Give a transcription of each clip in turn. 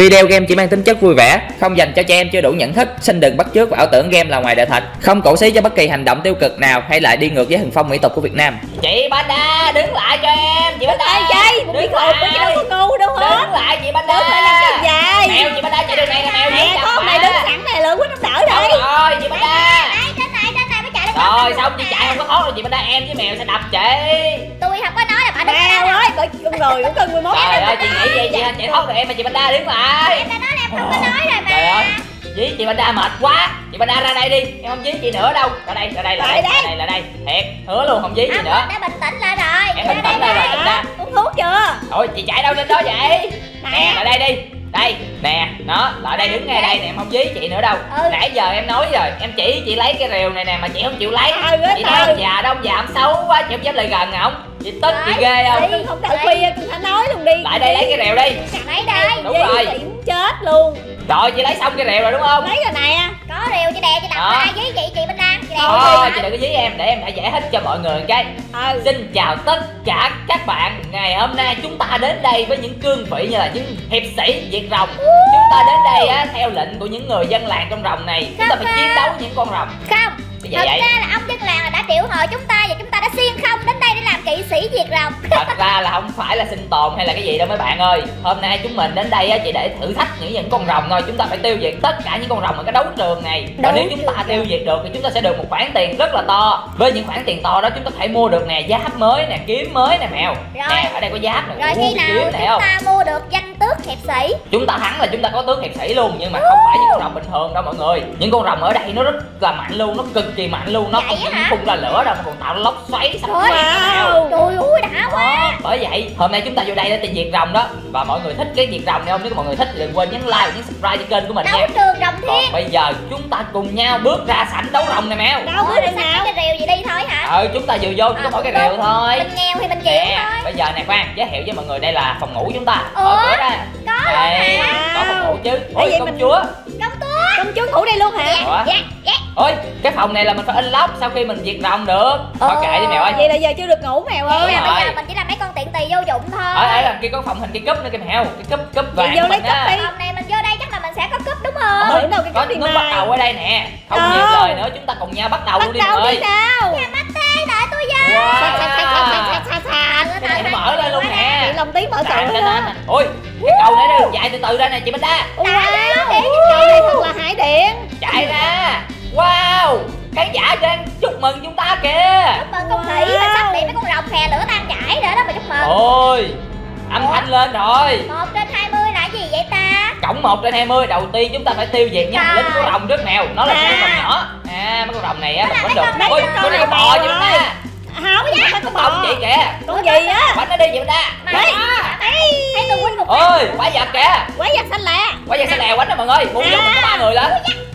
Video game chỉ mang tính chất vui vẻ, không dành cho trẻ em chưa đủ nhận thức, xin đừng bắt chước và ảo tưởng game là ngoài đời thật, không cổ xí cho bất kỳ hành động tiêu cực nào hay lại đi ngược với hình phong mỹ tục của Việt Nam. Chị Banda đứng lại cho em, chị Banda. Ê chơi, đứng lại. cái đâu có ngu đâu hết Đứng lại chị Banda. Đứng lại làm cái gì Mèo chị Banda chạy đường này là mèo Nè có chồng ông này mà. đứng sẵn này lượn quýnh ông đỡ đây rồi chị Banda. đây trên này trên này mới chạy được Rồi xong chị chạy? Không có khó đâu chị Banda em với mèo sẽ đập chị. tôi không có nói là bà đứng ở Mèo đâu. ơi, bởi con người cũng cần 11 Trời ơi chị nghĩ vậy chị chạy thoát được em mà chị Banda đứng lại. em đã nói là em không có nói rồi Trời ơi mà. Dí chị Banda mệt quá. Chị Banda ra đây đi Em không dí chị nữa đâu. Ra đây ra đây ra đây Lại ra đây. đây là đây. Thiệt hứa luôn không dí chị nữa. đã bình tĩnh lại rồi. Em bình tĩnh lại rồi chị Banda Uống thuốc chưa? Ôi chị chạy đâu lên đó vậy. Nè. Nè lại đây đi đây nè nó lại đây đứng ngay đây nè em không dí chị nữa đâu. Ừ. nãy giờ em nói rồi em chỉ chị lấy cái rìu này nè mà chị không chịu lấy. Ừ, chị nói ông già đâu ông già ông xấu quá chị không dám lại gần không chị tức chị ghê không? Đi không đợi khuya cứ phải nói luôn đi. Lại đây lấy cái rìu đi. Lấy đây. Đúng Đi, rồi. chị muốn chết luôn. Rồi chị lấy xong cái rìu rồi đúng không? Lấy rồi nè có rìu chị đè chị đập Đó. ra với chị chị bên đang chị đè. Thôi chị đừng có dí em để em đã giải thích cho mọi người cái. Ừ. Xin chào tất cả các bạn. Ngày hôm nay chúng ta đến đây với những cương vị như là những hiệp sĩ diệt rồng. Chúng ta đến đây á, theo lệnh của những người dân làng trong rồng này. Chúng ta phải chiến đấu với những con rồng. Không. Thật ra là ông dân làng là đã triệu hồi chúng ta và chúng ta đã xuyên không đến đây kỵ sĩ diệt rồng Thật ra là không phải là sinh tồn hay là cái gì đâu mấy bạn ơi. Hôm nay chúng mình đến đây á, chỉ để thử thách những những con rồng thôi. Chúng ta phải tiêu diệt tất cả những con rồng ở cái đấu trường này. Và nếu chúng ta trường. tiêu diệt được thì chúng ta sẽ được một khoản tiền rất là to. Với những khoản tiền to đó chúng ta phải mua được nè Giáp mới nè, kiếm mới nè mèo. Rồi. Nè, ở đây có giáp nè, rồi khi nào kiếm chúng ta mua tước hiệp sĩ. Chúng ta thắng là chúng ta có tước hiệp sĩ luôn nhưng mà không phải những con rồng bình thường đâu mọi người. Những con rồng ở đây nó rất là mạnh luôn nó cực kỳ mạnh luôn. Nó Vậy không hả? phun ra lửa đâu mà còn tạo lốc xoáy sắp Trời nào trời ơi đã quá. bởi vậy hôm nay chúng ta vô đây để tìm diệt rồng đó. Và mọi người thích cái diệt rồng này không? Nếu mọi người thích thì đừng quên nhấn like và nhấn subscribe cho kênh của mình đấu nha. trường rồng còn thiên bây giờ chúng ta cùng nhau bước ra sảnh đấu rồng này mèo. Đâu Ủa, xách nào. cái rìu gì đi thôi hả? Ờ chúng ta vừa vô chỉ có À, mỗi cái đúng, rìu thôi. Mình nghèo thì mình chịu nè thôi. bây giờ nè khoan giới thiệu với mọi người đây là phòng ngủ chúng ta. Ủa? mở cửa ra có luôn đây hả có phòng ngủ chứ. Ê, ôi vậy công mình- chúa. công chúa. Công chúa ngủ đây luôn hả? dạ dạ dạ. Ôi cái phòng này là mình phải in lóc sau khi mình diệt rồng được. Thôi Ờ. kệ đi mèo ơi. Vậy là giờ chưa được ngủ mèo Vậy ơi. Là Rồi. bây giờ mình chỉ làm mấy con tiện tỳ vô dụng thôi. Ở ở đằng kia có phòng hình cái cúp nữa cái mèo. Cái cúp cúp vàng vô lấy cúp đi. Hôm nay mình vô đây chắc là mình sẽ có cúp đúng không? Ở đâu cái có nút bắt đầu ở đây nè. Không nhiều lời nữa chúng ta cùng nhau bắt đầu Bắt luôn đi mọi đầu người đi nào Nhà Mate đợi tôi vô Tàn cửa lên ôi cái cầu này nó chạy từ từ ra nè chị Bích Đa. Wow Cầu này thật là hải điện. Chạy ra. Wow khán giả đang chúc mừng chúng ta kìa. Chúc mừng công thị Mình sắp bị mấy con rồng khè lửa tan chảy rồi đó mà chúc mừng. Ôi âm thanh lên rồi. Một trên 20 là gì vậy ta? Cộng 1 trên 20 đầu tiên chúng ta phải tiêu diệt nha. Lính của rồng trước mèo Nó là À. con rồng nhỏ. À mấy con rồng này á Nó mình mấy được. con Ôi này, con này con có bò này. Chứ ta Không, phải có Không bò chị kìa. Con gì á Bánh nó đi vậy ta Đấy. thấy thấy tôi quýnh một Ôi quả vật kìa. Quái vật xanh lẹ Quả vật sẽ lèo quánh đó mọi người. Buông vô có ba người lên.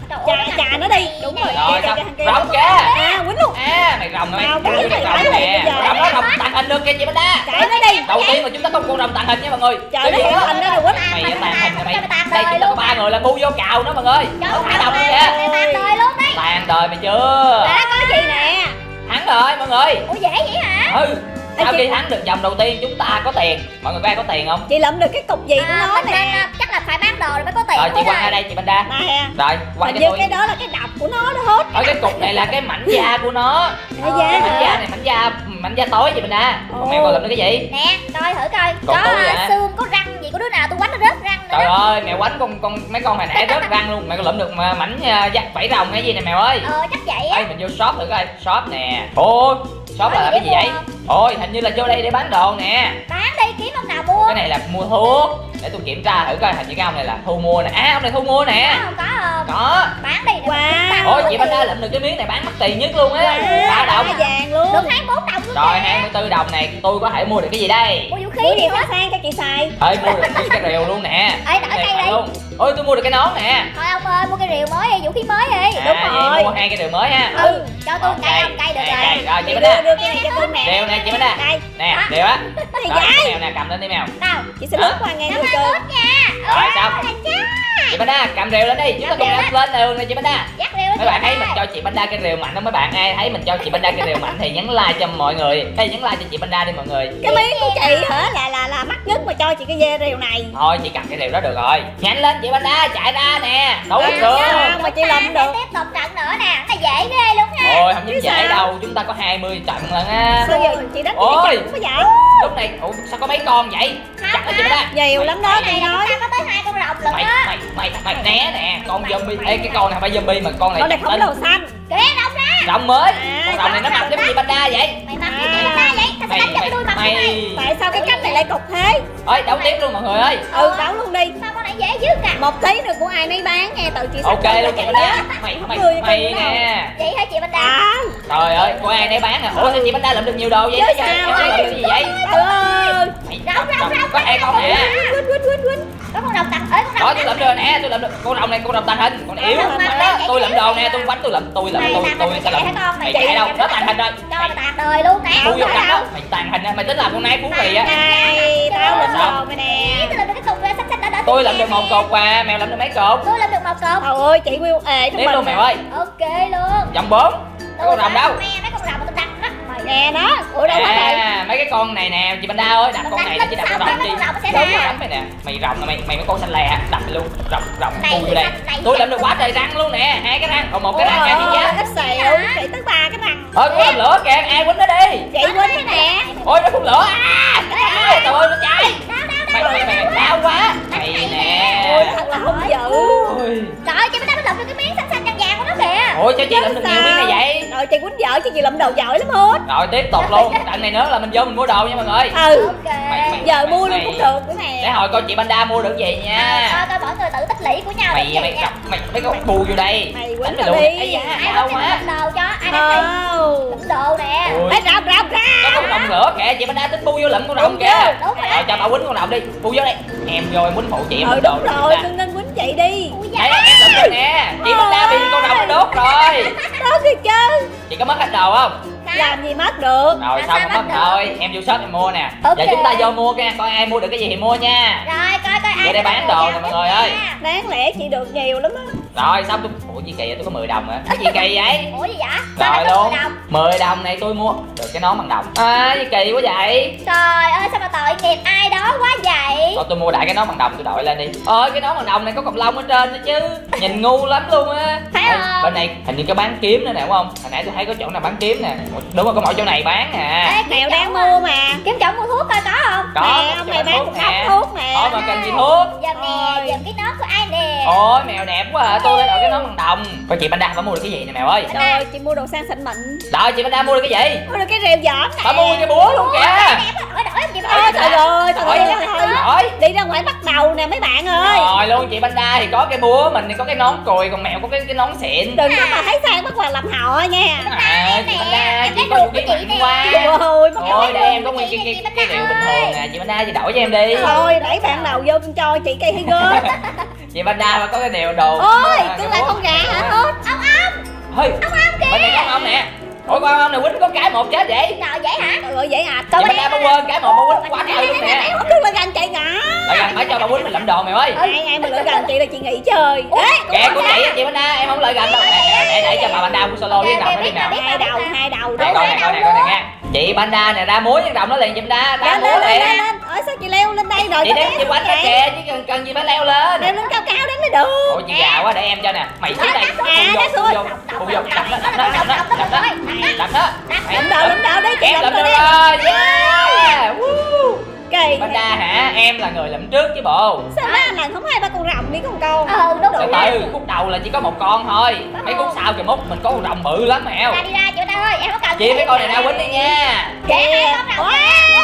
Trời Chà, ơi, chà nó đi. Đúng rồi. Rồi xong. Rồng kìa. À, quýnh luôn. À mày rồng mày. Được này rồng nè. Rồng nó rồng tàng hình được kìa chị Bánh Đa. Chạy nó đi. Đầu tiên là chúng ta có một con rồng tàng hình nha mọi người. Trời nó hiện hình ra rồi quýnh. Mày nó tàng hình mày. Đây chúng ta có ba người là bu vô cào nữa mọi người. Nó ơi, thả đồng kìa. Đời, tàn đời luôn đấy Tàn đời mày chưa rồi mọi người. Ủa dễ vậy hả? ừ sau khi thắng được vòng đầu tiên chúng ta có tiền. Mọi người có ai có tiền không? Chị lượm được cái cục gì của À, nó mình nên, nè. À, chắc là phải bán đồ rồi mới có tiền rồi chị quăng ra đây chị Banh Đa. Nè rồi quăng Hình cho như tôi cái đó là cái độc của nó đó hết. Ở cái cục này là cái mảnh da của nó. Cái Ờ, da cái mảnh da này mảnh da mảnh da tối chị Đa. Ồ. còn mẹ còn làm được cái gì? Nè, coi thử coi. Còn Có à, xương, có răng gì, có đứa nào? Tôi quánh nó rớt răng nữa trời đó. ơi mẹ quánh con con mấy con hồi nãy rớt răng luôn. Mẹ có lượm được mà mảnh à, vảy rồng hay gì nè mèo ơi? Ờ, chắc vậy á. Mình vô shop thử coi. Shop nè. Ôi shop là làm cái gì vậy? ôi hình như là vô đây để bán đồ nè. Bán đi, kiếm ông nào mua. Cái này là mua thuốc. Để tôi kiểm tra thử coi hình như cái ông này là thu mua nè. À ông này thu mua nè. Có không, có không? có. Bán đi Wow. Ôi chị Banh đi. Đa lượm được cái miếng này bán mắc tiền nhất luôn á. Wow, ba đồng đá vàng luôn. Được 24 đồng luôn rồi kìa. 24 đồng này tôi có thể mua được cái gì đây? Mua vũ khí đi gì hết sang cho chị xài. Ơi mua được cái cái rìu luôn nè. Ê, Này cây đi. luôn. Ôi tôi mua được cái nón nè. Thôi ông ơi, mua cái rìu mới đi, vũ khí mới đi. À, Đúng rồi. mua hai cái rìu mới ha. Ừ, cho tôi cây ông cây được đây, rồi. đây, rồi chị Chị Bích đưa, Đa đưa cái này cho tôi nè rìu nè chị Đa Đây. Nè rìu á. Thì Rồi, mèo nè cầm lên đi mèo. Nào, Chị sẽ lướt qua cơ út nha. Rồi, xong. chị Đa cầm rìu lên đi. Chúng ta cùng rìu lên. lên đường này chị Đa Dắt rìu mấy bạn thấy mình cho chị Panda cây rìu mạnh không mấy bạn. Ai thấy mình cho chị Panda cây rìu mạnh thì nhấn like cho mọi người. Hay nhấn like cho chị Panda đi mọi người. Cái miếng của chị hả? Là là là mắc nhất mà cho chị cái dê rìu này. Thôi chị cầm cái rìu đó được rồi. Nhanh lên chị Panda chạy ra nè. Đấu À, được. Dạ. mà chị làm được. tiếp tục trận nữa nè. Nó dễ ghê luôn ha. Ôi không những dễ sao? đâu. Chúng ta có 20 trận lần á. Sao giờ chị đánh Ôi. lúc này ủa sao có mấy con vậy? Chặt nó chị Panda nhiều lắm đó Cái chị là nói rồng lận mày á. mày mày mày né nè. Con zombie. Ê cái con này không phải zombie mà con này con này tên lồ xanh. Kìa đông ra rồng mới. À, con rồng này nó mập giống như Panda vậy. Mày mập À. như chị Panda vậy. Mày mày mày. Tại sao cái cách này lại cục thế? Ơi đấu tiếp luôn mọi người ơi. Ừ đấu luôn đi. Sao con này dễ dữ cả một tí nữa của ai nấy bán nghe từ chị ok luôn chị Panda. mày mày mày nè. Vậy hả chị Panda? À trời ơi của ai nấy bán à? Ủa sao chị Panda lượm được nhiều đồ vậy? Chứ sao ai lượm gì vậy? Trời ơi. Mày Rồng rồng rồng có hai con nè? Quýnh quýnh quýnh Có con rồng tặng ơi con đó rồng tôi lượm được nè tôi lượm được con rồng này con rồng tàn hình. Con yếu mà tôi lượm đồ nè à? tôi quánh tôi lượm tôi lượm tôi làm tôi mày sẽ chạy lượm mày chạy đâu nó tàn hình rồi Cho tàn đời luôn nè bu vô không? mày tàn hình á mày tính làm con nai phú gì á. này tao lượm đồ mày nè. Tôi làm được cái cục ra xanh xanh đỏ đỏ tôi xinh lượm được nè. một cột quà mèo lượm được mấy cột Tôi làm được một cột trời ơi chị ệ trong tiếp luôn mèo ơi. Ok luôn. Vòng bốn. Có con rồng đâu Đó nè nó ủa đâu phải đây à mấy cái con này nè chị Panda ơi. Đặt Mình con này chỉ đặt con rồng đi. Đúng rồi đánh mày nè. Mày rồng nè mày mày mấy con xanh lè đặt luôn. Rồng rồng vô đây. tôi làm được quá trời răng luôn nè. Hai cái răng còn một cái răng hai miếng giá ít xẹo chị tới ba cái răng. Ơi có làm lửa kìa ai quýnh nó đi? Chị quýnh nè. ôi nó phun lửa. À! Trời ơi nó cháy Đau đau mày đau mày mày đau quá mày ôi nè thật là hung dữ ôi Trời chị Panda mới lượm được cái miếng xanh xanh vàng vàng của nó kìa ôi cho chị làm được nhiều miếng này vậy? Rồi chị quýnh vợ chứ chị lụm đồ giỏi lắm hết rồi tiếp tục luôn. Trận này nữa là mình vô mình mua đồ nha mọi người. Ừ. Ok. Mày- mày- giờ mua luôn mày- cũng được nữa để hồi coi chị Panda mua được gì nha. Coi coi mỗi người tự tích lũy của nhau mày mày mày mày có bù vô đây. Mày đánh quýnh mày đi. ấy da Ai muốn quá. lụm đồ cho ai đang đi lửa kìa chị Panda tính bu vô lụm con rồng Đúng kìa. rồi cho bà quýnh con rồng đi. Bu vô đây em vô em quýnh phụ chị em ừ đồ đúng chị rồi đừng nên quýnh chị đi. Ui Đấy, em lụm rồi nè. Chị Panda bị con rồng nó đốt rồi. đó thì chứ. Chị có mất hết đồ không? Làm gì mất được? Rồi xong sao mất mất thôi em vô shop em mua nè. Giờ chúng ta vô mua nha coi ai mua được cái gì thì mua nha. Rồi coi coi ai Vô đây bán đồ đồ nè mọi người ơi. đáng lẽ chị được nhiều lắm á rồi xong tôi ủa gì kỳ vậy tôi có 10 đồng hả? Cái gì kỳ vậy? Ủa gì vậy? Sao rồi luôn. 10 đồng? 10 đồng này tôi mua được cái nón bằng đồng. À gì kỳ quá vậy? Trời ơi sao mà tội nghiệp ai đó quá vậy? Thôi tôi mua đại cái nón bằng đồng tôi đội lên đi. Ơi cái nón bằng đồng này có cọc lông ở trên nữa chứ. Nhìn ngu lắm luôn á. Ê, không? bên này hình như có bán kiếm nữa nè đúng không? Hồi nãy tôi thấy có chỗ nào bán kiếm nè. Đúng rồi có mỗi chỗ này bán nè Ê, kiếm mèo mà- mua mà. Kiếm chỗ mua thuốc coi có không? có nè có ông chỗ này bán thuốc một nè. thuốc nè. Có mà cần gì thuốc ôi mèo đẹp quá à tôi lên đội cái nón bằng đồng. Coi chị Panda phải mua được cái gì nè mèo ơi? Rồi chị mua đồ sang xịn mịn. Rồi chị Panda mua được cái gì? Mua được cái rìu giỏm phải nè mua cái búa luôn kìa. Ôi trời ơi thôi Rồi, đi ra ngoài rồi đi ra ngoài bắt đầu nè mấy bạn ơi. Rồi luôn chị Panda thì có cái búa mình thì có cái nón cùi còn mèo có cái cái nón xịn. Đừng có mà thấy sang bắt quà làm họ nha. À chị Panda em chị có đồ vũ của khí chị mạnh nè. quá ôi mất Ôi rồi đây em có nguyên cái cái cái rượu bình thường nè. Chị Panda chị đổi cho em đi. Thôi đẩy bạn đầu vô cho chị cây hay gớm chị Panda mà có cái điều đồ ôi lai búa con gà hả hết Ông ông Hơi bên này có ông nè ôi con ông này quýnh có cái một chết vậy Trời vậy hả? trời ơi dễ ạt chị Panda bà quên cái một bà quýnh quá trời luôn nè không được là gần chạy ngã lại gần phải cho bà quýnh mình lụm đồ mày ơi ai ai mà lại gần chị là chị nghỉ chơi ê kệ của chị chị Panda em không lợi gần đâu để để để cho bà Panda mua solo với đồng nó đi nào rồi, hai đầu hai đầu Đây, đó coi này nha chị Panda này ra muối với đồng nó liền chị Panda ra muối liền lên lên ở sao chị leo lên đây rồi chị đem chị quánh nó kìa chứ cần cần gì phải leo lên leo lên cao cao đến mới được ôi chị già quá để em cho nè mày xuống đây À, đá vô, phun vô phun vô đập nó đập nó đập nó đập nó đập nó Mày lụm đầu lụm đầu đi chị em lụm lụm rồi được đi rồi kỳ Panda hả? Em là người lụm trước chứ bộ. Sao ba lần không hai ba con rồng đi con câu Ừ đúng từ rồi từ khúc đầu là chỉ có một con thôi. Mấy khúc sau kìa mốt mình có con rồng bự lắm mèo Ra đi ra chị Panda ơi, em không cần chị mấy con này ra quýnh đi nha. Kìa, hai kìa con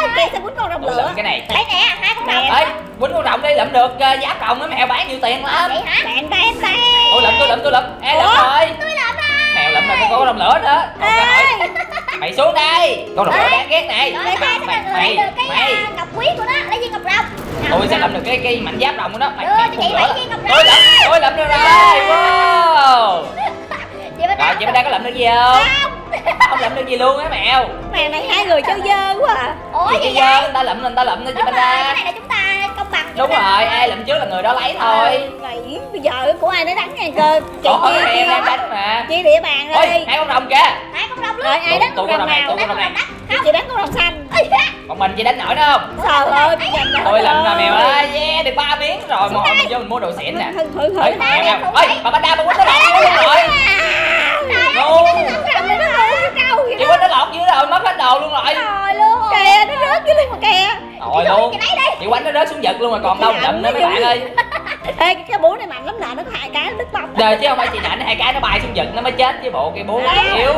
rồng chị sao quýnh con rồng lửa. cái này. Đấy nè, hai con rồng ê quýnh con rồng đi lụm được ờ, giá còng á mèo bán nhiều tiền lắm. Vậy hả? đèn đèn đèn tôi lụm tôi lụm tôi lụm em Ủa? rồi. Tôi làm rồi mèo lụm rồi còn có rồng lửa nữa. Còn hội mày xuống đây. Con rồng lửa đáng ghét này. Người lấy mày được cái mày. à, ngọc quý của nó, lấy viên ngọc rồng. Tôi sẽ lụm được cái cái mảnh giáp rồng của nó. Mày mày chị lửa. bảy viên ngọc tôi lụm tôi lụm được rồi. Wow. Rồi chị bên đây có lụm được gì không? Không. Lụm được gì luôn á mèo. Mẹ này hai người chơi dơ quá à. Ủa gì vậy? người ta lụm người ta lụm thôi chị bên rồi, cái đây này là chúng ta đúng rồi ai lụm trước là người đó lấy thôi. Bây giờ của ai nó đánh nha cơ? Chị Ôi chia em đang đánh mà. Chia địa bàn ôi đi. hai con rồng kìa. Hai con rồng luôn rồi ai đánh con rồng nào? tụi con rồng này. Chị- đánh con rồng xanh. Còn mình chị đánh nổi nữa không? Trời ơi giờ nữa tôi lụm rồi mèo rồi. ơi. Yeah được ba miếng rồi một hồi mình vô mình mua đồ xịn nè. thử thử thử ơi ơi bà bánh đa bà quýnh nó dưới rồi nó câu vậy chị đó quýnh nó lọt dưới rồi mất hết đồ luôn rồi. Rồi luôn. Kìa nó rớt dưới mà kìa rồi luôn. chị quánh nó rớt xuống giật luôn rồi còn đâu lụm nữa mấy bạn ơi. Ê cái búa này mạnh lắm nè nó có hai cái nó đứt bông. Giờ chứ không phải chị nạnh hai cái nó bay xuống giật nó mới chết với bộ cái búa Đấy. yếu.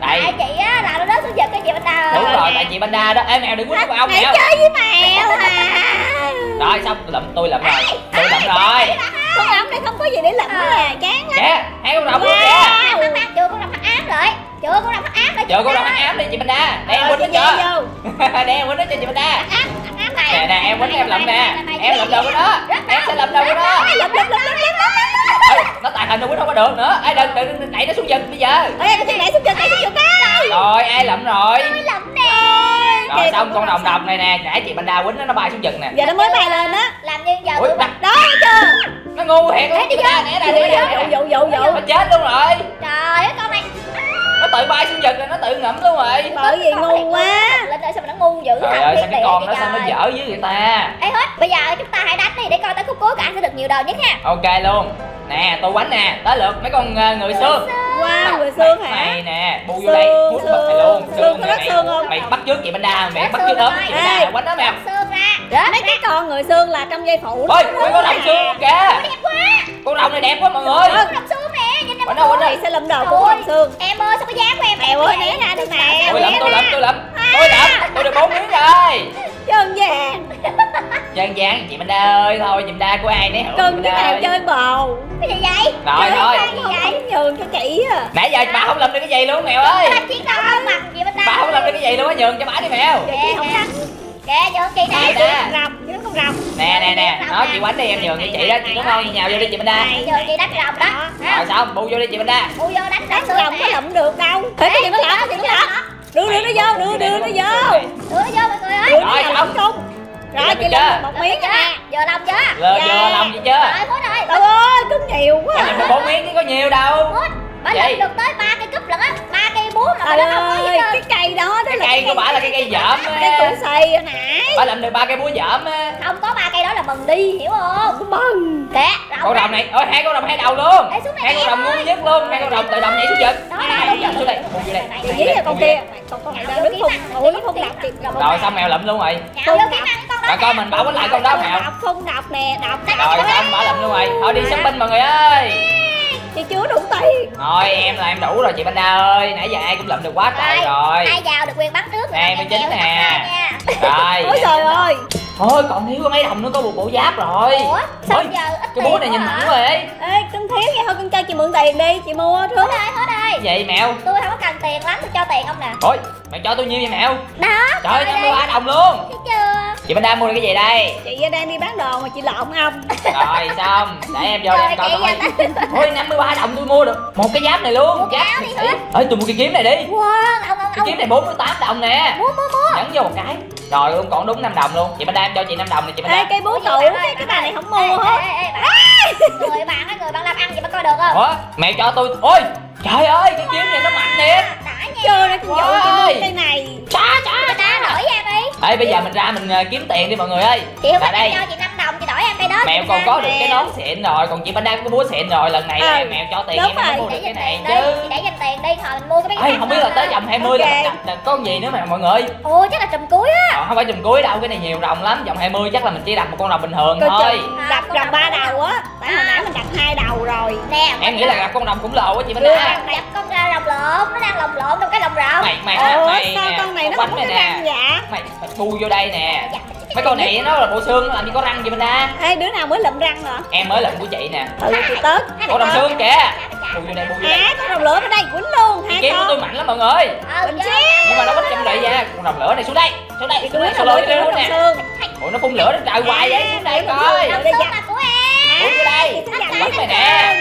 Đây. Tại chị á là nó rớt xuống giật cái chị bánh đa đúng rồi tại chị banda đó. Ê mèo đừng quýnh vào ông mèo. chơi với mèo à rồi xong lụm tôi lụm rồi. Tôi lụm rồi. con rồng này không có gì để lụm nữa nè chán lắm. Kìa hai con rồng luôn kìa. Chưa con mắt ám rồi chưa con rồng mắt ám rồi chờ con rồng ăn ám đi chị banda để em Rồi, quýnh chị nó chưa vô. Để em quýnh nó cho chị ám ám này. Nè nè em quýnh em lụm nè. Em lụm đâu cái đó. Em sẽ lụm đâu cái đó. Lụm lụm lụm lụm lụm nó tài hình nó quýnh không có được nữa. Ai đừng đừng đừng đẩy nó xuống giật bây giờ. Ê cái này xuống chân này xuống cái rồi ai lụm rồi? Lụm nè? Rồi xong con đồng đồng này nè. Nãy chị banda quýnh nó nó bay xuống giật nè. Giờ nó mới bay lên á. Làm như giờ đó chưa? Nó ngu hẹn luôn. Chị banda né ra đi dụ dụ dụ dụ nó chết luôn rồi. Trời ơi con này nó tự bay xuống giật rồi nó tự ngẫm luôn rồi. Bởi vì ngu quá. Lên đây sao mà nó ngu dữ trời hả? ơi sao cái con nó vậy sao nó dở với người ta? Ê hết, bây giờ chúng ta hãy đánh đi để coi tới khúc cuối cả sẽ được nhiều đồ nhất ha. ok luôn. Nè tôi quánh nè. Tới lượt mấy con ờ, người xương. wow người xương hả? mày nè bu vô đây hút bật mày luôn. Xương, có đất mày xương không? mày bắt trước chị banda mày Đất bắt trước ốm chị banda Ê. quánh nó mèo Xương ra. Mấy cái con người xương là trong dây phụ ôi mấy con rồng xương kìa. Đẹp quá. con rồng này đẹp quá mọi người quánh đâu quánh đâu sẽ lụm đồ của con xương Em ơi, sao cái giá của em Mèo ơi, né ra đi mèo. tôi lụm tôi lụm tôi lụm tôi lụm tôi được bốn miếng rồi. Chân vàng dân gian chị banda ơi thôi chị banda của ai nấy hưởng cưng chị cái nào ơi. chơi bồ Cái gì vậy? rồi thôi không nhường cho chị à nãy giờ bà không làm được cái gì luôn mèo ơi. Đấu không mặt gì bên bà không làm được cái gì luôn á nhường cho bà đi mèo. Chị không đánh Kìa, nhường chị Ai nè. đã? con rồng chứ con rồng nè nè nè nói chị quánh đi em nhường cho chị đó chị đúng không nhào vô đi chị banda Nhường chị đánh cái rồng đó. Rồi xong bu vô đi chị banda Bu vô đánh đánh rồng có lụm được đâu thế cái gì nó lọt cái gì nó lọt đưa đưa nó vô đưa đưa nó vô Đưa nó vô mọi người ơi. đưa Rồi, nó xong. không rồi chị lụm một miếng chưa? nè Vừa lòng chưa? lừa Dạ. vừa gì chưa Rồi, phút rồi. trời ơi cưng nhiều quá bốn miếng chứ có nhiều đâu Phút. Bà Chị. lụm được tới ba cây cúp lận á. Ba cây búa mà bà nó không ơi. hết cái cây đó đó cái cây của bà là cái cây dởm cái á. củ xì hồi nãy. Bà làm được ba cây búa dởm á. Không có ba cây đó là mừng đi hiểu không? Bần. Kệ con rồng này ôi hai con rồng hai đầu luôn. Xuống hai con rồng ngu ơi. nhất luôn hai con rồng tự động nhảy xuống giật đó đó đúng rồi. xuống đây. Vô đây dí con kia. con con đang đứng khung ủi khung đọc chị rồi. Xong mèo lụm luôn rồi ăn con mình bảo quánh lại con đó mèo đọc khung đọc nè đọc rồi xong bà lụm luôn rồi thôi đi shopping mọi người ơi chị chưa đủ tiền. Thôi em là em đủ rồi chị banda ơi. Nãy giờ ai cũng lụm được quá trời rồi. ai giàu được quyền bắn trước rồi nè, 19 nghèo nè. bắt rồi. Ôi trời ơi. Thôi còn thiếu có mấy đồng nữa có bộ bộ giáp rồi. Ủa sao Ôi, giờ ít cái búa này nhìn thẳng rồi ê cưng thiếu vậy thôi cưng cho chị mượn tiền đi chị mua trước. Hết ơi hết ơi. Vậy mèo tôi không có cần tiền lắm tôi cho tiền ông nè. Ôi mày cho tôi nhiêu vậy mèo đó trời ơi mươi ba đồng luôn. Thấy chưa? Chị banda mua được cái gì đây? Chị đang đi bán đồ mà chị lộn ông rồi xong. Để em vô em coi coi. ôi 53 đồng tôi mua được. Một cái giáp này luôn. Một cái giáp đi hả? ơi tôi mua cái kiếm này đi. Wow ông ông cái ông. kiếm này 48 đồng nè. Mua mua mua. Nhấn vô một cái rồi luôn còn đúng 5 đồng luôn. Chị banda em cho chị 5 đồng này chị ê banda cây búa ơi, cái cái bà này không mua hết ê, ê, ê, bạn. người bạn á người bạn làm ăn gì mà coi được không? Ủa mèo cho tôi ôi trời ơi cái kiếm này nó mạnh nha chưa đây cưng dụ Ôi. cây này. Chá chá ta đổi cho em đi. Ê bây giờ mình ra mình ờ, kiếm tiền đi mọi người ơi. Chị không có đây. cho chị 5 đồng chị đổi em cây mèo còn có được cái nón xịn rồi Còn chị Banda có búa xịn rồi Lần này Ừ, mèo cho tiền em mới mua được cái này đi chứ. chị để dành tiền đi hồi mình mua cái Ê không biết là tới vòng 20 là, Ok. là, là có gì nữa mà mọi người? Ồ chắc là trùm cuối á. Ờ, Không phải chùm cuối đâu cái này nhiều rồng lắm Vòng 20 chắc là mình chỉ đặt một con rồng bình thường thôi. đập rồng ba đầu á tại hồi nãy mình đập hai đầu rồi. Nè Em nghĩ là gặp con rồng khủng lồ á chị Chưa. Banda đập con ra lồng lộn nó đang lồng lộn trong cái lồng rồng Mày mày mày sao con này nó không có răng nè dạ? Mày, mày bu vô đây nè. Dạ, Mấy con này nó là bộ xương nó làm gì có răng chị Banda ê đứa nào mới lụm răng rồi Em mới lụm của chị nè. Ừ chị tớt Con rồng xương kìa. Bu vô đây bu vô đây. à con rồng lửa ở đây quýnh luôn hai kiếm của tôi con mạnh lắm mọi người. Ờ chưa chiếc. nhưng mà nó có trăm đậy nha. Con rồng lửa này xuống đây xuống đây. Xuống đây luôn chị nè. xương ủa nó phun lửa nó trời hoài vậy xuống đây coi Đây, Rồng đây, xương dạ. là của em. Vô đây. Quýnh mày nè.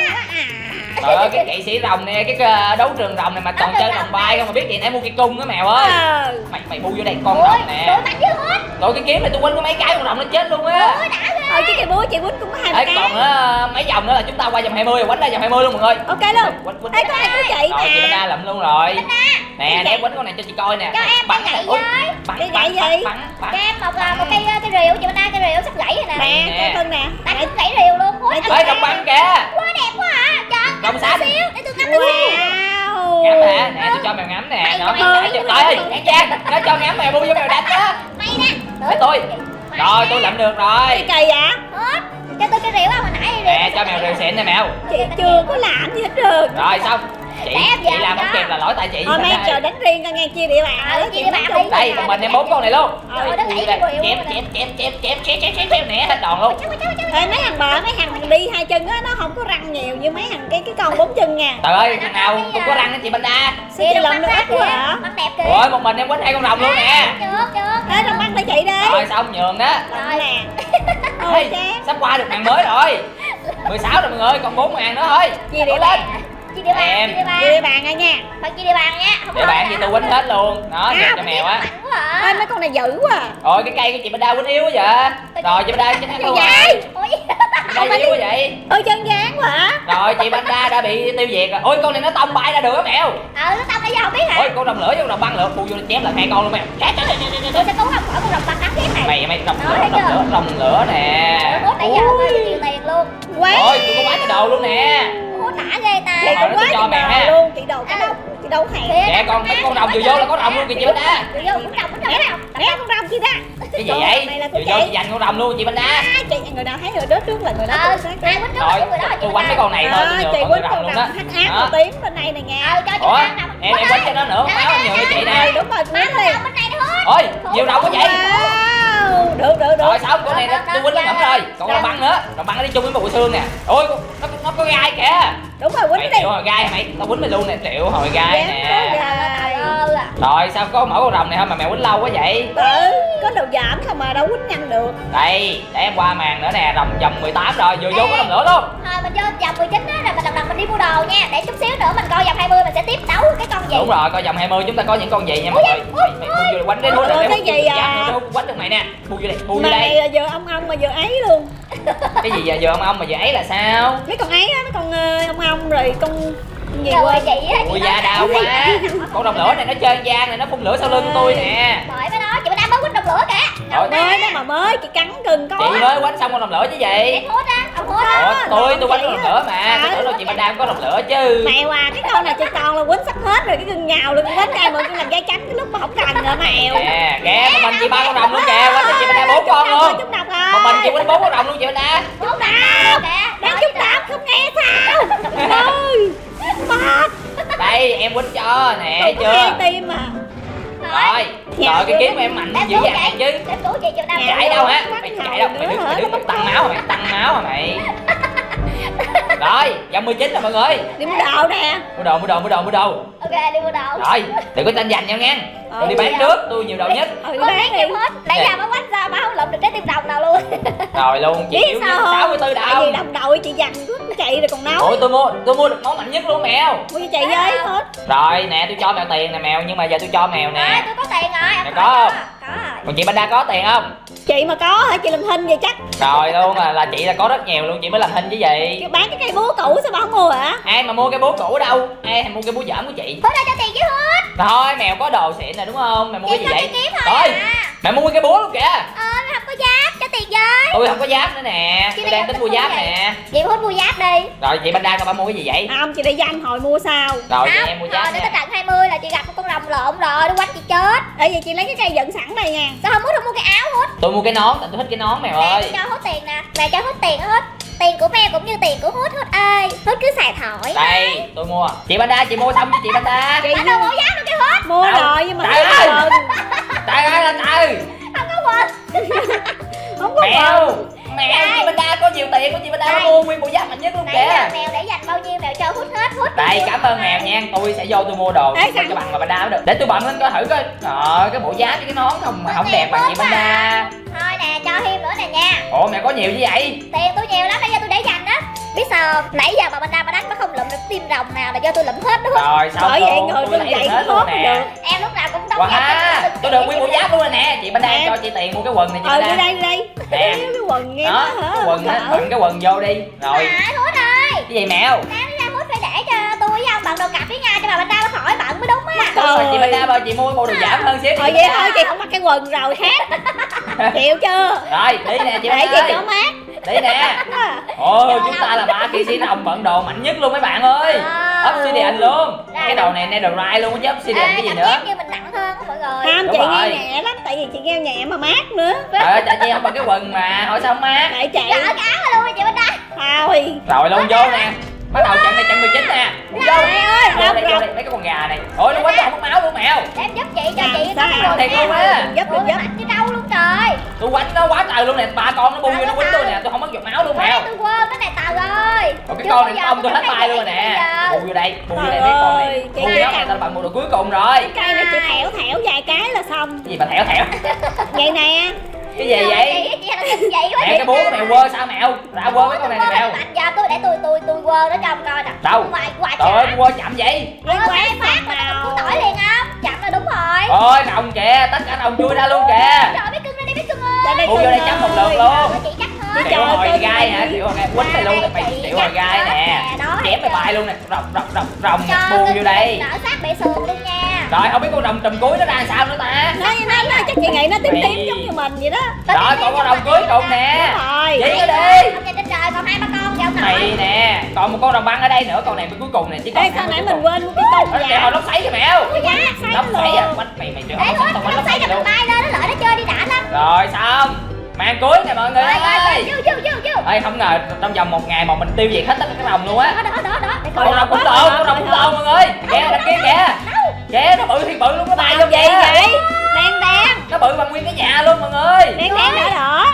Trời ơi cái kỵ sĩ rồng nè cái ờ, đấu trường rồng này mà toàn chơi rồng bay không mà biết gì nãy mua cái cung á mèo ơi. Ờ. mày mày bu vô đây con ôi rồng đội nè rồi cái kiếm này tôi quên có mấy cái con rồng nó chết luôn á. Thôi chứ cây búa chị quýnh cũng có hai cái. còn ờ, mấy vòng nữa là chúng ta qua vòng 20 rồi quánh ra vòng 20 luôn mọi người. Ok luôn. Quánh quánh có ai của chị rồi chị Banda lụm luôn rồi. Nè để quánh con này cho chị coi nè. Cho em bắn gậy với. bắn Cái bắn gậy gì? bắn bắn. Cho em một là một cây ờ, cây rìu chị Banda cây rìu sắp gãy rồi nè. Nè cho Vân nè. Đánh cũng gãy rìu luôn. Nè, ê rồng băng kìa. Quá đẹp quá à. Trời Rồng xanh. xíu để tôi ngắm được Wow ngắm hả nè tôi cho mèo ngắm nè. Mày nó mày cho ngắm. tới. An Giang nó cho ngắm mèo bu vô mèo đánh á mày nè. Để tôi. Rồi tôi lụm được rồi. Cái cây vậy? Hết cho tôi cây rìu á hồi nãy rìu nè cho mèo rìu xịn nè mèo. Chị chưa có làm gì hết được rồi xong. Chị Để chị làm không kịp là lỗi tại chị Thôi mấy Đây. chờ đánh riêng coi nghe chia địa bàn Ờ, đó, chia địa bàn đi. đây mình em bốn con này luôn. Cái rìu chém rồi chém chém chém chém chém chém chém chém nè hết đòn luôn. Ê mấy thằng bò mấy thằng đi hai chân á nó không có răng nhiều như mấy thằng cái cái con bốn chân nha. Trời ơi thằng nào cũng có răng á chị Banda Sao chị làm được ít quá hả? Băng đẹp kìa. Rồi một mình em quánh hai con rồng luôn nè. Được, được Ê đồng băng cho chị đi. Rồi xong nhường đó. Đồng nè Chán sắp qua được màn mới rồi. 16 rồi mọi người còn 4 màn nữa thôi. Cố địa lên bàn Chị địa bàn, Em. chị địa bàn. Chia địa bàn rồi nha. Bạn chị địa bàn nha không bạn à. gì tôi quánh hết luôn. Đó À, cho mèo á. quá à. Mấy con này dữ quá. À. rồi cái cây của chị Banda quánh yếu quá vậy. Rồi chị Banda chính thắng luôn rồi. Vậy? Ôi cây yếu quá vậy. Ôi chân dáng quá à. rồi chị Banda đã bị tiêu diệt rồi. Ôi con này nó tông bay ra được á mèo. Ờ, nó tao bây giờ không biết hả? Ôi con rồng lửa với con rồng băng lửa. Bu vô chém là hai con luôn mèo. Tôi sẽ cứu không khỏi con rồng băng đá tiếp này? Mày mày rồng Đó, lửa chưa? lửa rồng lửa nè. Hút nãy giờ tiền luôn. Quá ôi tôi có quá trời đồ luôn nè. Đã ghê ta Chị đâu hàng. Kìa, con- mấy con rồng vừa vô là có rồng luôn kìa chị Banda. Vừa vô cũng rồng cũng rồng Nè. con rồng chị ra cái gì vậy? Này là của vừa vô chị. giành con rồng luôn chị Banda À, chị người nào thấy người đó trước là người đó Ờ, tự sát ai quýnh trước rồi là người đó tôi quánh mấy con này thôi tôi À, chị quýnh rồng con luôn rồng hắc ác Đó. một tiếng bên này nè nghe Ờ, cho chị em em quánh cho nó nữa báo nhường cho chị nè. Đúng rồi Má quýnh con đi rồng bên này hút ôi nhiều rồng quá vậy. Được được được. Rồi xong con này tôi quýnh nó ngẫm rồi. Còn rồng băng nữa. Rồng băng nó đi chung với một bộ xương nè. Ôi nó nó có gai kìa Đúng rồi mày quýnh đi. triệu hồi gai mày tao quýnh mày luôn nè triệu hồi gai Dám nè. gai. Rồi sao có mỗi con rồng này thôi mà mày quýnh lâu quá vậy? Ừ Có đầu giảm không mà đâu quýnh nhanh được. Đây để em qua màn nữa nè rồng vòng 18 rồi vừa vô có rồng nữa luôn. Thôi mình vô vòng 19 á, rồi mình lần lần mình đi mua đồ nha Để chút xíu nữa mình coi vòng 20 mình sẽ tiếp đấu cái con gì. Đúng rồi coi vòng 20 chúng ta có những con gì nha mọi người. mày mày bu vô đây quánh đến Ủa, luôn cái gì à? Quánh được mày nè. Bu vô đây bu vô đây. vừa ông ông mà vừa ấy luôn. Cái gì giờ giờ ông ông mà giờ ấy là sao? Mấy con ấy á, mấy con ờ, ông ông rồi con gì quên chị á, ui da đau quá. Con rồng lửa này nó chơi gian này nó phun lửa sau lưng tôi nè. Bởi mới nói chị mới đang mới quýnh đồng lửa kìa. Rồi, mới đó mà mới chị cắn cừng có. Chị mới quánh xong con rồng lửa chứ gì. Em hút á, hút á Ủa, tôi tôi quánh con rồng lửa mà. Á. tôi tưởng đâu chị đang có rồng lửa chứ. Mèo à cái con này chị còn là quýnh sắp hết rồi cái gừng nhào luôn quýnh đây mà cái làm dây trắng cái lúc mà không cần nữa mèo. Nè kìa một mình chị ba con rồng luôn kìa. Quánh cho chị Banda bốn con luôn. một mình chị rồi quánh bốn con rồng luôn chị Hút nào kìa đang chúng độc không nghe sao. Ơi đây em quánh cho nè tôi có chưa? tim mà rồi Dạ, rồi cái kiếm em mạnh dữ này chứ. Em cứu chị chị đang chạy đâu hả? Mày chạy đâu? Mày đứng mày đứng mày tăng máu mày tăng máu hả mày? Rồi vòng 19 rồi mọi người. Đi mua đồ nè. Mua đồ mua đồ mua đồ mua đồ Ok đi mua đồ rồi đừng có tranh giành nhau nghe. Ờ, tôi đi bán trước tôi nhiều đồ nhất. Ừ đi Hút bán bán em hết? Nãy giờ mới quánh ra mà không lụm được trái tim rồng nào luôn. Rồi luôn chị biết sao nhất không? 64 tại đồng vì đồng đội chị dành của chị rồi còn nấu ôi tôi mua tôi mua được món mạnh nhất luôn mèo. Mua cho chị với hết. Rồi nè tôi cho mèo tiền nè mèo nhưng mà giờ tôi cho mèo nè. Tôi có tiền rồi em có không? Có rồi. Còn chị Banda có tiền không? Chị mà có hả? Chị làm hình vậy chắc. Rồi luôn là, là chị là có rất nhiều luôn chị mới làm hình chứ gì. Chị bán cái cây búa cũ sao bà không mua hả? Ai mà mua cái búa cũ đâu? Ai mà mua cái búa dởm của chị Hút ra cho tiền chứ hút thôi mèo có đồ xịn rồi đúng không? Mày mua cái gì vậy? kiếm thôi rồi à. mày mua cái búa luôn kìa. Ờ không có giáp cho tiền với. Tôi không có giáp nữa nè. Chị tôi đang đang tính mua giáp gì? nè. Chị hút mua giáp đi. Rồi chị Banda coi bà mua cái gì vậy? Không chị để danh hồi mua sao? Rồi chị Không, em mua giáp để nha. tới trận 20 là chị gặp một con rồng lộn rồi Nó quánh chị chết. Ê vậy chị lấy cái cây dựng sẵn đây nha. Sao không hút không mua cái áo hút tôi mua cái nón tại tôi thích cái nón mèo Nè ơi. chị cho hút tiền nè. Mẹ cho hút tiền hút Tiền của mẹ cũng như tiền của hút hút ơi. Hút cứ xài thổi đây tôi mua. Chị Banda chị mua xong cho chị Banda chị đâu mua giáp đâu cái hút. Mua Đâu? rồi nhưng mà Trời không ơi! trời ơi là trời. Không có quên. Không có mèo. Mèo chị Banda có nhiều tiền của chị Banda Đây. mua nguyên bộ giáp mạnh nhất luôn Nãy kìa. mèo để dành bao nhiêu mèo cho hút hết hút đây cảm ơn mèo nha. Tôi sẽ vô tôi mua đồ Ê, cho bằng mà Banda mới được. Để tôi bận lên coi thử coi. Ờ cái bộ giáp với cái nón không mà không đẹp bằng chị Banda Thôi nè cho thêm nữa nè nha. Ủa mẹ có nhiều như vậy? Tiền tôi nhiều lắm bây giờ tôi để dành đó Biết sao không? Nãy giờ bà Banda bà đắc nó không lụm được tim rồng nào là do tôi lụm hết đúng không? Rồi xong bởi vậy người tôi vậy hết cũng luôn tốt nè. Được em lúc nào cũng đóng giáp tôi được nguyên bộ giáp luôn rồi nè. Chị bên đây Nè. cho chị tiền mua cái quần này chị ờ bên đi đây đây đi đây. Nè. cái quần nghe đó cái quần á bận cái quần vô đi. Rồi. Cái gì mèo sáng ra hút phải để cho tôi với ông bận đồ cặp với nhau cho bà Banda nó khỏi bận mới đúng á. Rồi, chị Trời. bên đây bao chị mua bộ đồ giảm hơn xíu thôi chị vậy thôi chị không mặc cái quần rồi khác chịu chưa? Rồi đi nè chị bên để chị đây cho mát. Đi nè. Ôi chúng ta là ba kỵ sĩ rồng bận đồ mạnh nhất luôn mấy bạn ơi. Wow. obsidian luôn. Cái đầu này netherite luôn á chứ obsidian cái gì nữa? Như mình nặng hơn á mọi người. Ham Đúng chị rồi. nghe nhẹ lắm tại vì chị nghe nhẹ mà mát nữa. Trời ơi tại chị không bận cái quần mà hỏi sao không mát? Để chị. Cái áo luôn chị Banda thôi rồi luôn vô nè bắt đầu trận này trận 19 nè. Vô Mẹ ơi vô đây vô. Đây mấy cái con gà này. Ôi nó quánh còn mất máu luôn mèo em giúp chị cho chị sao? có cái Thiệt luôn nè. á. giúp được giúp. như trâu luôn trời? Tôi quánh nó quá trời luôn nè. Ba con nó bu vô nó quánh tôi nè. Tôi không mất giọt máu luôn mèo tôi quên cái này tàu ơi. Còn cái con này ông tôi có hết tay luôn rồi nè giờ. bu vô đây bu vô Trời đây mấy con này. bu vô này là- tao bằng bộ đồ cuối cùng rồi. Cây này chị thẻo thẻo vài cái là xong. Gì mà thẻo thẻo? Vậy nè cái gì vậy? mẹ cái búa của mèo quơ sao mèo ra quơ mấy con này nè mèo mạnh giờ tôi để tôi tôi tôi quơ nó cho ông coi nè. Đâu? ngoài ngoài trời ơi quơ chậm vậy? Ôi, Quay hai phát mà nó nào. cũng tỏi liền không chậm là đúng rồi. Ôi rồng kìa tất cả rồng chui ra luôn kìa. Trời biết cưng ra đi biết cưng ơi. Đây bu vô cưng đây chấm một lượt ơi. luôn chị tiểu trời hồi gai này. tiểu hồi gai quýnh mày luôn nè mày tiểu hồi gai nè. Nè, chém mày chưa? luôn nè rồng rồng rồng rồng nè cho bu cưng vô đây. đỡ sát bị sườn luôn nha. Rồi không biết con rồng trùm cuối nó ra sao nữa ta. Nó nó nó chắc chị nghĩ nó tím tím giống như mình vậy đó. Rồi còn con rồng cuối cùng nè. Vậy nó đi. trời còn hai ba con nội nè còn một con rồng băng ở đây nữa con này bên cuối cùng nè chỉ còn Ê sao con nãy mình quên cái con dạ hồi lóc xoáy kìa mèo dạ lóc xoáy à quánh mày mày chưa Ê không thôi, tao quánh lóc cho luôn. Bay lên nó lợi nó chơi đi đã lắm. Rồi xong màn cuối nè mọi người Rồi ơi rồi, vô vô vô vô. Ơi không ngờ trong vòng một ngày mà mình tiêu diệt hết tất cả các rồng luôn á. Đó đó đó đó con rồng cũng lộn con rồng cũng lộn mọi người. Kìa đằng kia kìa. kìa nó bự thì bự luôn nó bay vô kìa. vậy? Đen đen nó bự bằng nguyên cái nhà luôn mọi người. Đen đen đỏ đỏ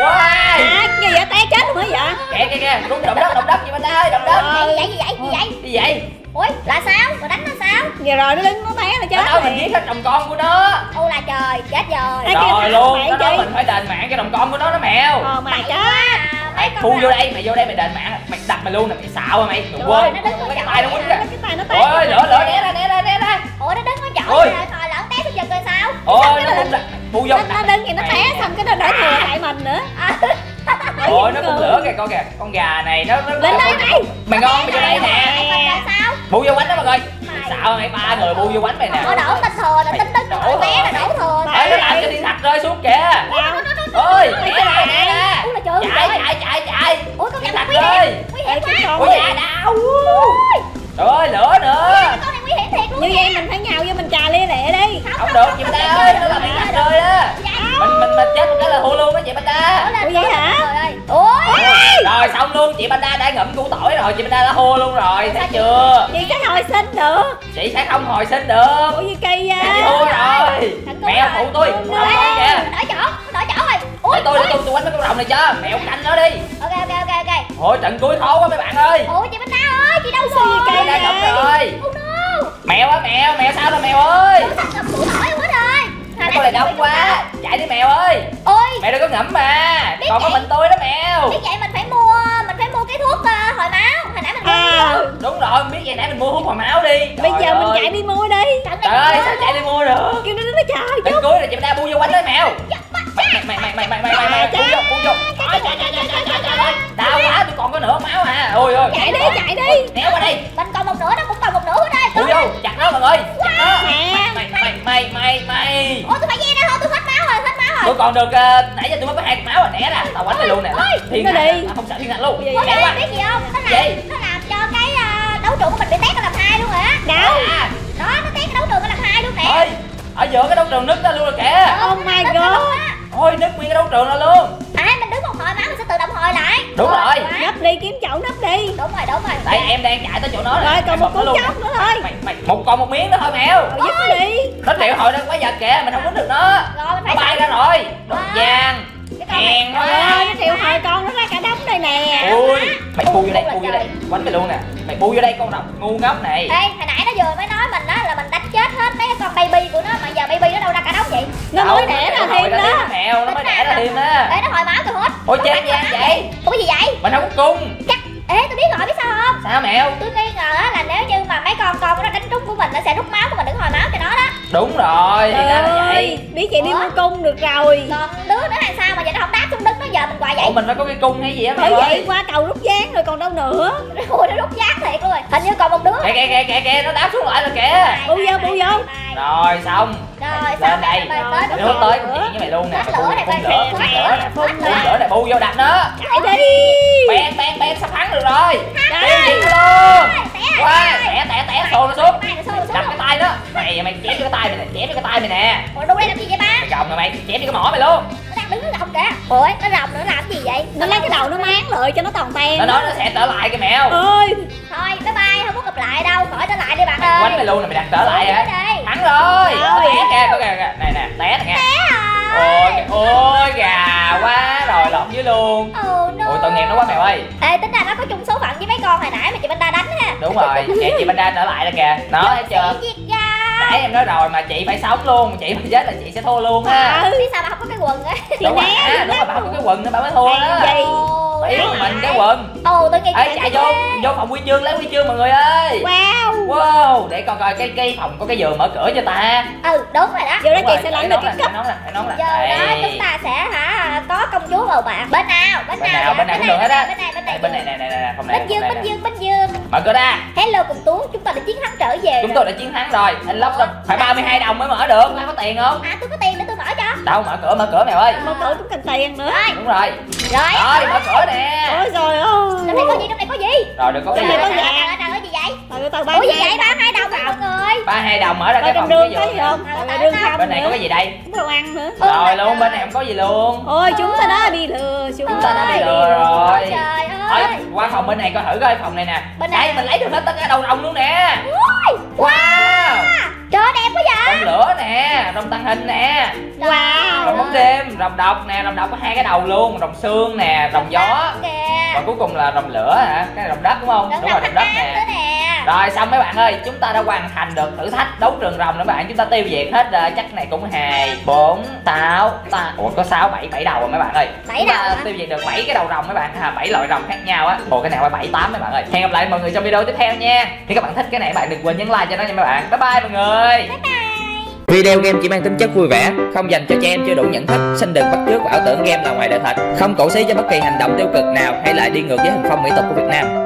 wow à như vậy? Té chết luôn hả vậy? Kìa kìa kìa. Rung động đất động đất gì bên đây động đất. Ờ. Vậy vậy gì vậy. Gì vậy gì vậy Ui là sao? Rồi đánh nó sao? Giờ rồi nó đứng nó té là nó chết nói mình giết hết đồng con của nó. Ô là trời chết rồi. Rồi luôn mày nó nói chi? mình phải đền mạng cái đồng con của nó nó mèo ờ mày chết. bu rồng. vô đây mày vô đây mày đền mạng. Mày đập mày luôn nè mày xạo mày. Mày Trời quên. nó cái tay nó quýnh ra. cái nó ôi lửa lửa né ra né ra né ra. Ủa nó đứng chỗ Ôi. rồi thôi lỡ té xuống giật rồi sao? Ôi nó cũng bu vô nó, nó đứng thì nó té xong cái nó đỡ thừa tại mình nữa. À, ôi nó cũng lửa kìa con kìa. Con gà này nó nó lên đây mày. Mày ngon mày vô đây nè. Mày. Mình là sao? Bu vô quánh đó mọi người. Xạo mày ba người bu vô quánh mày nè. Ủa đổ tinh thừa là tinh tinh Đổ bé là đổ thừa Ê, nó làm cho điện thạch rơi xuống kìa. Ôi ra Ui là trời chạy chạy chạy chạy. Ủa con thạch nguy rơi. Hiểm Nguy hiểm Ê, cái quá con ôi da đau trời ơi lửa nữa. Con này nguy hiểm thiệt luôn như vậy mình phải nhào vô mình trà lia lịa đi. Không được chị ba ơi. nó làm thạch rơi đó mình mình mình chết một cái là thua luôn đó chị Banda Ủa vậy hả? Trời ơi Ủa? Rồi xong luôn chị Banda đã ngậm củ tỏi rồi chị Banda đã thua luôn rồi thấy chưa? chị cái hồi sinh được. Chị sẽ không hồi sinh được. Ủa gì kỳ chị vậy thua rồi mèo phụ tôi. Không kìa. Đổi chỗ Đổi chỗ rồi. Ui tôi để tôi tôi quánh mấy con rồng này cho. Mèo canh nó đi. Ok ok ok ok. Ôi trận cuối khó quá mấy bạn ơi. Ủa chị Bánh Đa ơi chị đâu rồi? Chị cây? Banda ngậm rồi. Oh no. Mèo á mèo mèo sao rồi mèo ơi? Củ tỏi quá rồi con này đông quá. Chạy đi mèo ơi. Ôi. Mèo đừng có ngẫm mà. Biết còn có mình tôi đó mèo. Biết vậy mình phải mua Mình phải mua cái thuốc uh, hồi máu. Hồi nãy mình mua à đúng rồi biết vậy nãy mình mua hút hồi máu đi. Bây Trời giờ mình ơi. chạy đi mua đi. Trời ơi sao chạy đi mua được? Kêu nó nó trời Đến cuối là chị Banda bu vô quánh đấy mèo. Mày mày mày mày mày mày mày mày bu vô bu vô. đau quá tôi còn có nửa máu à. Ôi ôi. Chạy đi chạy đi. Néo qua đây. Mình còn một nửa nó cũng còn một nửa nữa đây. Bu vô chặt nó mọi người. Mày mày mày. Ủa tôi phải nghe nó thôi tôi hết máu rồi hết máu rồi. Tôi còn được ờ, nãy giờ tôi mới có hai máu rồi né ra. Tao quánh mày luôn nè. Ôi, thiên thạch đi. không sợ thiên thạch luôn. Gì qua biết gì không? Nó Gì? làm Nó làm cho cái uh, đấu trụ của mình bị tét nó làm hai luôn rồi á đâu Đó nó tét cái đấu trường nó làm hai luôn nè. Ơi ở giữa cái đấu trường nứt ra luôn rồi kìa. Oh my God. ôi nứt nguyên cái đấu trường ra luôn hồi máu mình sẽ tự động hồi lại. Đúng rồi. Quá. nấp đi kiếm chỗ nấp đi. Đúng rồi đúng rồi. Đây em đang chạy tới chỗ nó rồi Em còn một cú chốc nữa thôi. Mày mày một còn một miếng nữa thôi mèo. Rồi giúp nó đi. Nó triệu hồi đang quá giật kìa mình không quýnh được nó. Rồi mình nó phải bay ra rồi. À. vàng con hèn quá. Nó triệu hồi con nó ra cả đống đây nè. Ui mày bu vô đây bu vô đây. Quánh mày luôn nè. Mày bu vô đây con rồng ngu ngốc này. Ê hồi nãy nó vừa mới nói mình đánh chết hết mấy con baby của nó Mà giờ baby nó đâu ra cả đống vậy? Nó mới đẻ ra thêm đó. mèo nó mới đẻ ra thêm đó. Ê nó hồi máu kìa hết. Ôi chết gì vậy? Ủa cái gì vậy? Mình không có cung Ê tôi biết rồi biết sao không? Sao mèo tôi nghi ngờ á là nếu như mà mấy con con nó đánh trúng của mình nó sẽ rút máu của mình đừng hồi máu cho nó đó. Đúng rồi thì ra là vậy. biết vậy đi Ủa? mua cung được rồi. Còn đứa nữa là sao mà giờ nó không đáp xuống đứng nó giờ mình quà vậy. Ủa mình phải có cái cung hay gì á mèo vậy qua cầu rút dáng rồi còn đâu nữa. Ui nó rút giác thiệt luôn rồi. Hình như còn một đứa. Kìa kìa kìa kìa kìa nó đáp xuống lại rồi kìa. Bu vô, bu vô. rồi xong. Rồi lên xong đây. Rồi tới nó tới. tới với mày luôn nè. Lửa bu- này, phun lửa phun lửa nè phun phun lửa. nè bu vô đập nó. Chạy đi. Bang bang bang sắp thắng được rồi. Diệt nó luôn. Té qua tẻ tẻ tẻ xô nó xuống. Đập cái tay nó mày mày chém cái tay mày nè chém cái tay mày nè. Ủa đây làm gì vậy ba? Chồng rồi mày chém cái mỏ mày luôn. Nó đang đứng nó rồng kìa ủa nó rồng nữa làm gì vậy? Nó lấy cái đầu nó máng lại cho nó toàn ten nó nói nó sẽ trở lại cái mèo ơi thôi bye bye không muốn gặp lại đâu. Khỏi trở lại đi bạn ơi quánh mày luôn nè mày đặt trở lại hả? thắng rồi. Té kìa có kìa kìa. này nè té nè. Nghe rồi ôi ôi gà quá rồi lọt dưới luôn. Oh no. Ôi tội nghiệp nó quá mèo ơi. Ê tính ra nó có chung số phận với mấy con hồi nãy mà chị Banda đánh ha. Đúng rồi chị chị Banda trở lại rồi kìa. Nó thấy chưa? nãy em nói rồi mà chị phải sống luôn chị mà chết là chị sẽ thua luôn á Ừ. biết sao mà không có cái quần á? Đúng rồi né, à, đúng rồi bà không có cái quần nữa bà mới thua đó. Gì. Yêu mình cái quần ồ tôi nghĩ ê chạy vô vô phòng huy chương lấy huy chương mọi người ơi. Wow. Wow để coi coi cái cái phòng có cái giường mở cửa cho ta. Ừ đúng rồi đó. Vô đó chị sẽ lãnh được cái cấp nón là nón là giờ đó chúng ta sẽ hả có công chúa bầu bạn bên nào bên, bên nào bên nào cũng được hết á. bên này bên này bên này này. này này phòng này bên dương này bên dương bên dương. Mở cửa ra. Hello cùng tú chúng ta đã chiến thắng trở về chúng tôi đã chiến thắng rồi. Anh lóc phải 32 đồng mới mở được. Ai có tiền không? À tôi có tiền để tôi mở cho. Đâu mở cửa mở cửa mèo ơi. Mở cửa cũng cần tiền nữa. Đúng rồi. Rồi. Rồi mở cửa nè ôi trời ơi. Trong này có gì trong này có gì? Rồi được có cái gì? này có Trời, trời, trời, gì vậy? Rồi từ ba ủa gì vậy? Ba hai đồng mọi người? Ba hai đồng mở ra cái trong phòng cái gì không? Rồi tại đường sao? không bên này có cái gì đây? Không có đồ ăn nữa rồi luôn bên này không có gì luôn. Ôi chúng ta đã bị lừa Chúng ta đã bị lừa. rồi Ôi trời ơi. qua phòng bên này coi thử coi phòng này nè. Bên đây này. mình lấy được hết tất cả đầu rồng luôn nè. Wow. trời đẹp quá vậy. Rồng lửa nè rồng tăng hình nè. Wow. Rồng độc nè rồng độc có hai cái đầu luôn rồng xương nè rồng gió. và cuối cùng là rồng lửa hả? Cái rồng đất đúng không? Đúng đọc rồi rồng đất nè. rồi xong mấy bạn ơi chúng ta đã hoàn thành được thử thách đấu trường rồng nữa bạn. Chúng ta tiêu diệt hết uh, chắc này cũng hai bốn sáu ta ủa có sáu bảy bảy đầu rồi mấy bạn ơi. Bảy chúng ta đầu tiêu diệt được bảy cái đầu rồng mấy bạn à bảy loại rồng khác nhau á. Ồ cái này phải bảy tám mấy bạn ơi. Hẹn gặp lại mọi người trong video tiếp theo nha. Nếu các bạn thích cái này bạn đừng quên nhấn like cho nó nha mấy bạn. Bye bye mọi người Video game chỉ mang tính chất vui vẻ, không dành cho trẻ em chưa đủ nhận thức. Xin đừng bắt chước và ảo tưởng game là ngoài đời thật. Không cổ xí cho bất kỳ hành động tiêu cực nào hay lại đi ngược với hình phong mỹ tục của Việt Nam.